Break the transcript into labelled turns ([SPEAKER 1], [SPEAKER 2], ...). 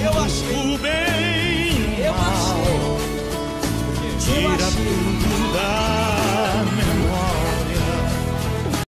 [SPEAKER 1] Eu acho o bem, eu acho. Tira tudo.